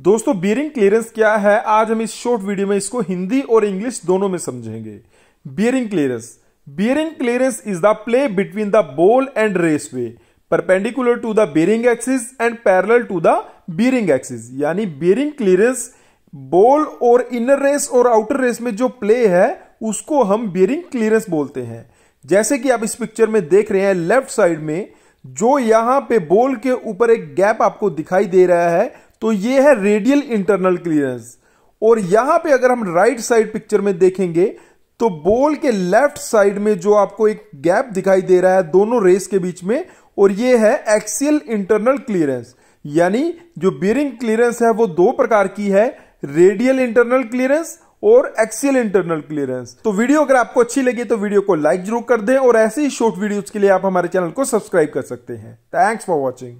दोस्तों bearing clearance क्या है? आज हम इस शॉर्ट वीडियो में इसको हिंदी और इंग्लिश दोनों में समझेंगे। Bearing clearance bearing clearance is the play between the ball and raceway perpendicular to the bearing axis and parallel to the bearing axis यानी बियरिंग क्लियरेंस बॉल और इनर रेस और outer race में जो play है, उसको हम bearing clearance बोलते हैं। जैसे कि आप इस पिक्चर में देख रहे हैं लेफ़्ट साइड में, जो यहाँ पे बॉल के ऊपर एक गैप आपको दिखाई दे रहा है तो ये है रेडियल इंटरनल क्लियरेंस और यहाँ पे अगर हम राइट साइड पिक्चर में देखेंगे तो बॉल के लेफ़्ट साइड में जो आपको एक गैप दिखाई दे रहा है दोनों रेस के बीच में, और ये है एक्सियल इंटरनल क्लियरेंस यानी जो बियरिंग क्लियरेंस है वो दो प्रकार की है रेडियल इंटरनल क्लियरेंस और एक्सियल इंटरनल क्लियरेंस तो वीडियो अगर आपको अच्छी लगी तो वीडियो को लाइक ज़रूर कर दें, और ऐसे ही शॉर्ट वीडियोस के लिए आप हमारे चैनल को सब्सक्राइब कर सकते हैं. Thanks for watching